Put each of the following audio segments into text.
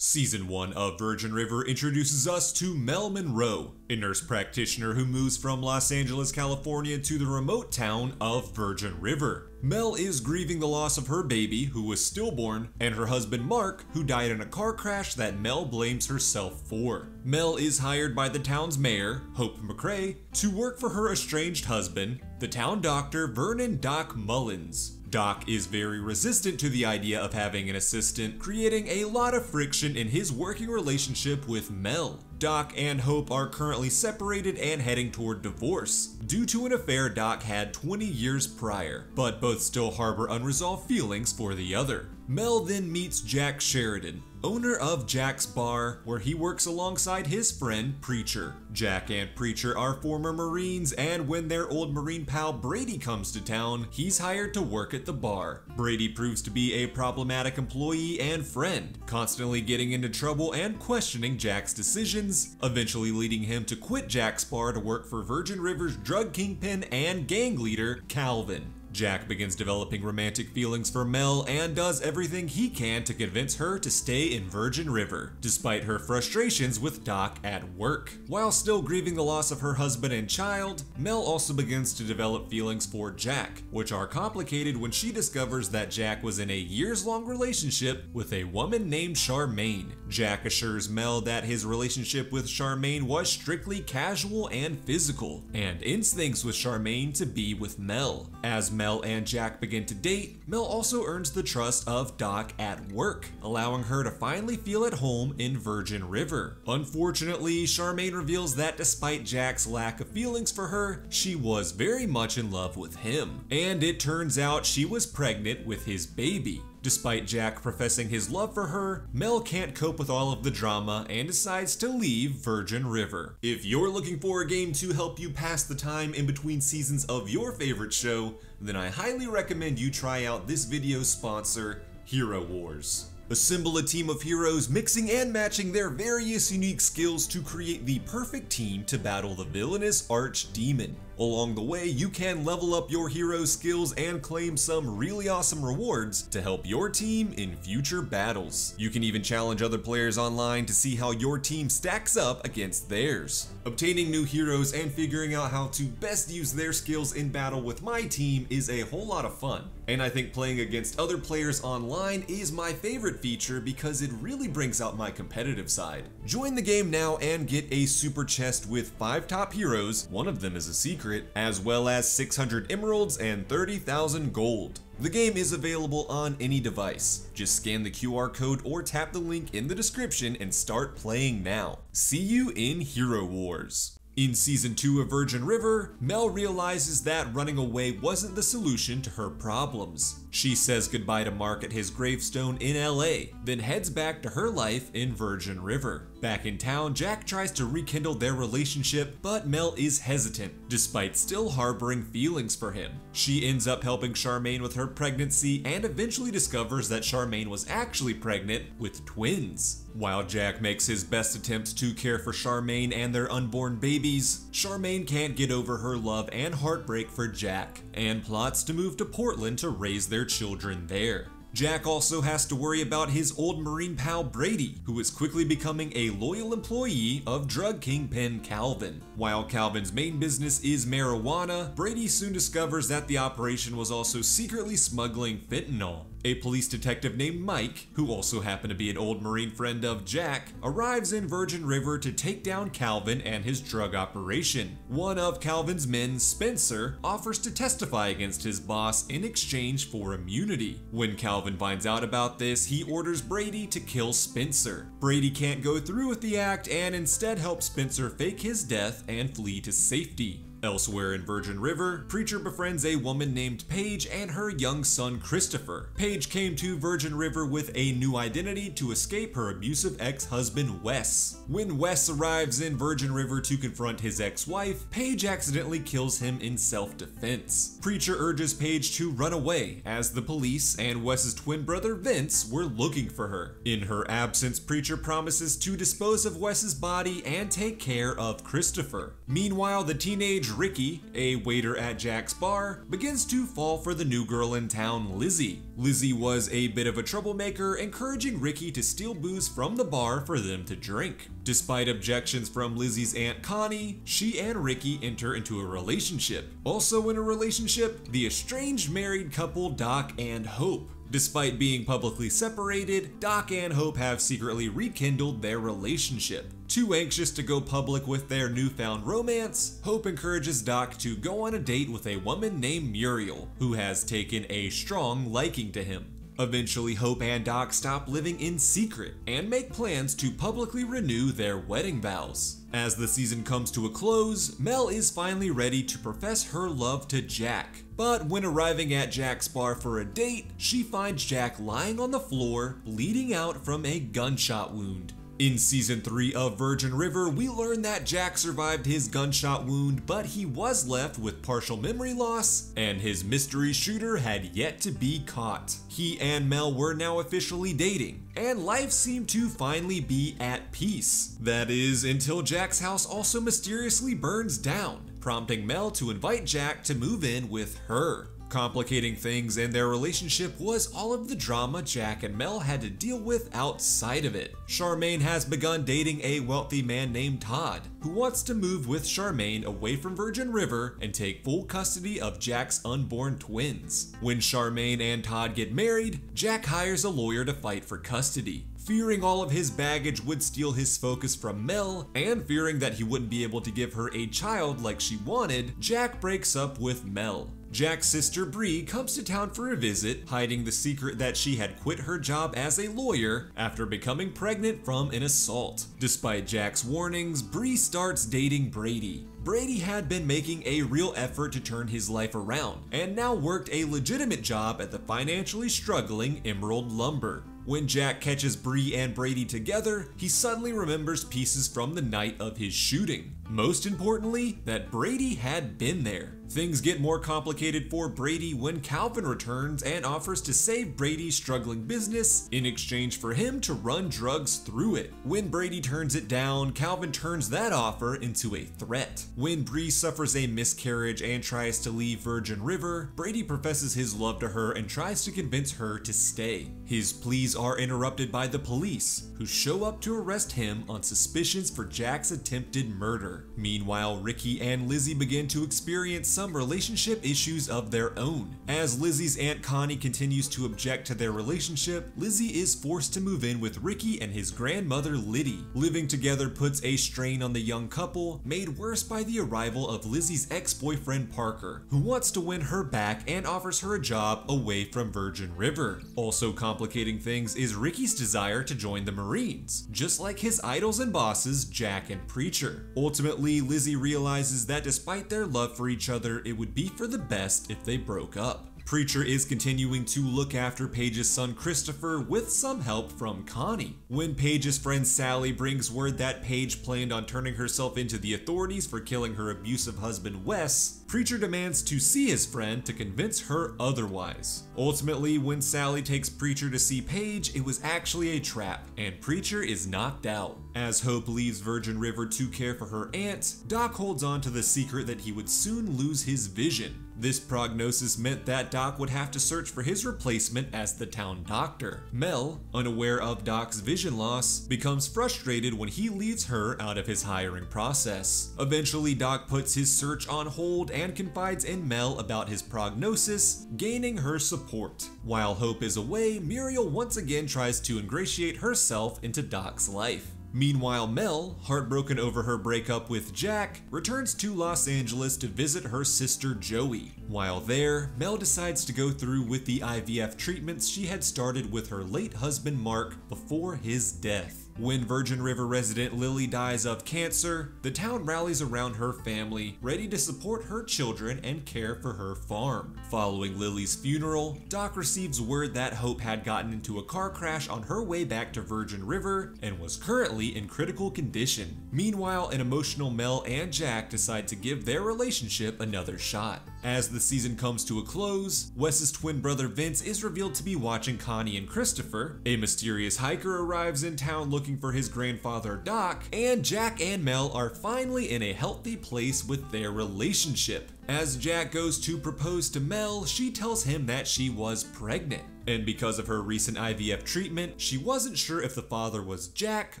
Season 1 of Virgin River introduces us to Mel Monroe, a nurse practitioner who moves from Los Angeles, California to the remote town of Virgin River. Mel is grieving the loss of her baby, who was stillborn, and her husband Mark, who died in a car crash that Mel blames herself for. Mel is hired by the town's mayor, Hope McCrea, to work for her estranged husband, the town doctor Vernon Doc Mullins. Doc is very resistant to the idea of having an assistant, creating a lot of friction in his working relationship with Mel. Doc and Hope are currently separated and heading toward divorce, due to an affair Doc had 20 years prior, but both still harbor unresolved feelings for the other. Mel then meets Jack Sheridan, owner of Jack's Bar, where he works alongside his friend Preacher. Jack and Preacher are former Marines, and when their old Marine pal Brady comes to town, he's hired to work at the bar. Brady proves to be a problematic employee and friend, constantly getting into trouble and questioning Jack's decisions, eventually leading him to quit Jack's Bar to work for Virgin River's drug kingpin and gang leader, Calvin. Jack begins developing romantic feelings for Mel and does everything he can to convince her to stay in Virgin River, despite her frustrations with Doc at work. While still grieving the loss of her husband and child, Mel also begins to develop feelings for Jack, which are complicated when she discovers that Jack was in a years-long relationship with a woman named Charmaine. Jack assures Mel that his relationship with Charmaine was strictly casual and physical, and instincts with Charmaine to be with Mel. As Mel and Jack begin to date, Mel also earns the trust of Doc at work, allowing her to finally feel at home in Virgin River. Unfortunately, Charmaine reveals that despite Jack's lack of feelings for her, she was very much in love with him. And it turns out she was pregnant with his baby. Despite Jack professing his love for her, Mel can't cope with all of the drama and decides to leave Virgin River. If you're looking for a game to help you pass the time in between seasons of your favorite show, then I highly recommend you try out this video's sponsor, Hero Wars. Assemble a team of heroes mixing and matching their various unique skills to create the perfect team to battle the villainous archdemon. Along the way, you can level up your hero's skills and claim some really awesome rewards to help your team in future battles. You can even challenge other players online to see how your team stacks up against theirs. Obtaining new heroes and figuring out how to best use their skills in battle with my team is a whole lot of fun. And I think playing against other players online is my favorite feature because it really brings out my competitive side. Join the game now and get a super chest with 5 top heroes, one of them is a secret, as well as 600 emeralds and 30,000 gold. The game is available on any device. Just scan the QR code or tap the link in the description and start playing now. See you in Hero Wars. In season 2 of Virgin River, Mel realizes that running away wasn't the solution to her problems. She says goodbye to Mark at his gravestone in LA, then heads back to her life in Virgin River. Back in town, Jack tries to rekindle their relationship, but Mel is hesitant, despite still harboring feelings for him. She ends up helping Charmaine with her pregnancy and eventually discovers that Charmaine was actually pregnant with twins. While Jack makes his best attempts to care for Charmaine and their unborn babies, Charmaine can't get over her love and heartbreak for Jack, and plots to move to Portland to raise their children there. Jack also has to worry about his old Marine pal Brady, who is quickly becoming a loyal employee of drug kingpin Calvin. While Calvin's main business is marijuana, Brady soon discovers that the operation was also secretly smuggling fentanyl. A police detective named Mike, who also happened to be an old Marine friend of Jack, arrives in Virgin River to take down Calvin and his drug operation. One of Calvin's men, Spencer, offers to testify against his boss in exchange for immunity. When Calvin finds out about this, he orders Brady to kill Spencer. Brady can't go through with the act and instead helps Spencer fake his death and flee to safety. Elsewhere in Virgin River, Preacher befriends a woman named Paige and her young son Christopher. Paige came to Virgin River with a new identity to escape her abusive ex-husband Wes. When Wes arrives in Virgin River to confront his ex-wife, Paige accidentally kills him in self-defense. Preacher urges Paige to run away, as the police and Wes's twin brother Vince were looking for her. In her absence, Preacher promises to dispose of Wes's body and take care of Christopher. Meanwhile, the teenage teenage Ricky, a waiter at Jack's bar, begins to fall for the new girl in town, Lizzie. Lizzie was a bit of a troublemaker, encouraging Ricky to steal booze from the bar for them to drink. Despite objections from Lizzie's Aunt Connie, she and Ricky enter into a relationship. Also in a relationship, the estranged married couple Doc and Hope. Despite being publicly separated, Doc and Hope have secretly rekindled their relationship. Too anxious to go public with their newfound romance, Hope encourages Doc to go on a date with a woman named Muriel, who has taken a strong liking to him. Eventually, Hope and Doc stop living in secret and make plans to publicly renew their wedding vows. As the season comes to a close, Mel is finally ready to profess her love to Jack. But when arriving at Jack's bar for a date, she finds Jack lying on the floor, bleeding out from a gunshot wound. In season 3 of Virgin River, we learn that Jack survived his gunshot wound, but he was left with partial memory loss, and his mystery shooter had yet to be caught. He and Mel were now officially dating, and life seemed to finally be at peace. That is, until Jack's house also mysteriously burns down, prompting Mel to invite Jack to move in with her. Complicating things in their relationship was all of the drama Jack and Mel had to deal with outside of it. Charmaine has begun dating a wealthy man named Todd, who wants to move with Charmaine away from Virgin River and take full custody of Jack's unborn twins. When Charmaine and Todd get married, Jack hires a lawyer to fight for custody. Fearing all of his baggage would steal his focus from Mel, and fearing that he wouldn't be able to give her a child like she wanted, Jack breaks up with Mel. Jack's sister Brie comes to town for a visit, hiding the secret that she had quit her job as a lawyer after becoming pregnant from an assault. Despite Jack's warnings, Brie starts dating Brady. Brady had been making a real effort to turn his life around, and now worked a legitimate job at the financially struggling Emerald Lumber. When Jack catches Brie and Brady together, he suddenly remembers pieces from the night of his shooting. Most importantly, that Brady had been there. Things get more complicated for Brady when Calvin returns and offers to save Brady's struggling business in exchange for him to run drugs through it. When Brady turns it down, Calvin turns that offer into a threat. When Brie suffers a miscarriage and tries to leave Virgin River, Brady professes his love to her and tries to convince her to stay. His pleas are interrupted by the police, who show up to arrest him on suspicions for Jack's attempted murder. Meanwhile, Ricky and Lizzie begin to experience some relationship issues of their own. As Lizzie's Aunt Connie continues to object to their relationship, Lizzie is forced to move in with Ricky and his grandmother Liddy. Living together puts a strain on the young couple, made worse by the arrival of Lizzie's ex-boyfriend Parker, who wants to win her back and offers her a job away from Virgin River. Also complicating things is Ricky's desire to join the Marines, just like his idols and bosses Jack and Preacher. Ultimately, Lizzie realizes that despite their love for each other, it would be for the best if they broke up. Preacher is continuing to look after Paige's son Christopher with some help from Connie. When Paige's friend Sally brings word that Paige planned on turning herself into the authorities for killing her abusive husband Wes, Preacher demands to see his friend to convince her otherwise. Ultimately, when Sally takes Preacher to see Paige, it was actually a trap, and Preacher is knocked out. As Hope leaves Virgin River to care for her aunt, Doc holds on to the secret that he would soon lose his vision. This prognosis meant that Doc would have to search for his replacement as the town doctor. Mel, unaware of Doc's vision loss, becomes frustrated when he leaves her out of his hiring process. Eventually, Doc puts his search on hold and confides in Mel about his prognosis, gaining her support. While Hope is away, Muriel once again tries to ingratiate herself into Doc's life. Meanwhile, Mel, heartbroken over her breakup with Jack, returns to Los Angeles to visit her sister Joey. While there, Mel decides to go through with the IVF treatments she had started with her late husband Mark before his death. When Virgin River resident Lilly dies of cancer, the town rallies around her family, ready to support her children and care for her farm. Following Lilly's funeral, Doc receives word that Hope had gotten into a car crash on her way back to Virgin River and was currently in critical condition. Meanwhile, an emotional Mel and Jack decide to give their relationship another shot. As the season comes to a close, Wes's twin brother Vince is revealed to be watching Connie and Christopher, a mysterious hiker arrives in town looking for his grandfather Doc, and Jack and Mel are finally in a healthy place with their relationship. As Jack goes to propose to Mel, she tells him that she was pregnant. And because of her recent IVF treatment, she wasn't sure if the father was Jack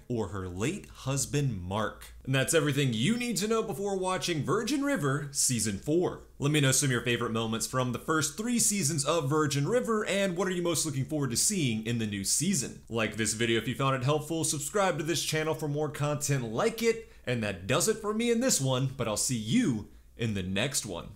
or her late husband Mark. And that's everything you need to know before watching Virgin River Season 4. Let me know some of your favorite moments from the first three seasons of Virgin River and what are you most looking forward to seeing in the new season. Like this video if you found it helpful, subscribe to this channel for more content like it, and that does it for me in this one, but I'll see you in the next one.